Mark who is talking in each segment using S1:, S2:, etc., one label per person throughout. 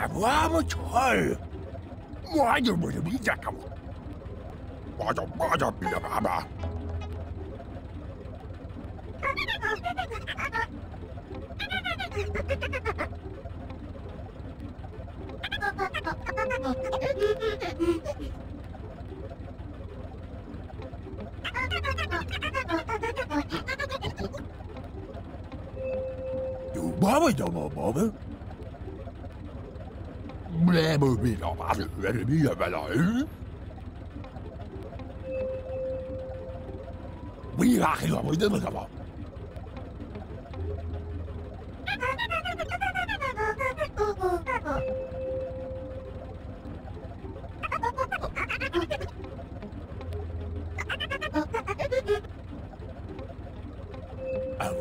S1: savoir toll. Moi, je me dis d'accord. Moi, je moi, je suis là, baba. Du baba We are here with the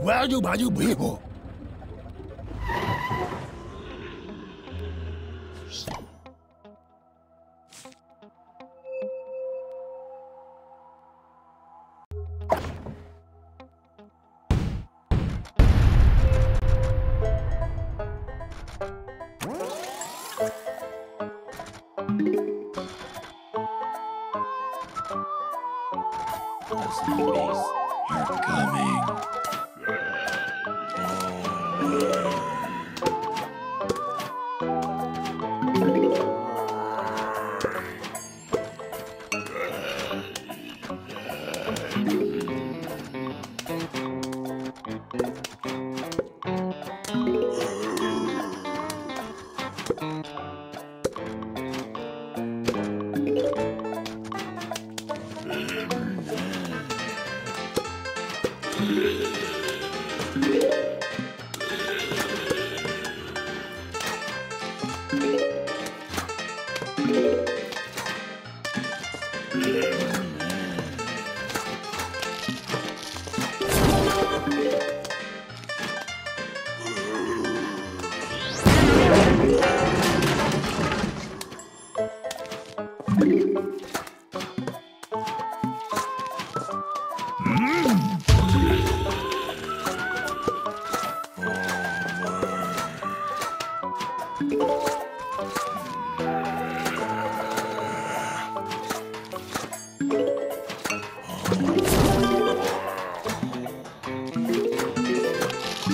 S1: Where you, where you,
S2: people? Zombies are coming.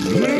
S1: Yeah.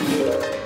S1: Yeah.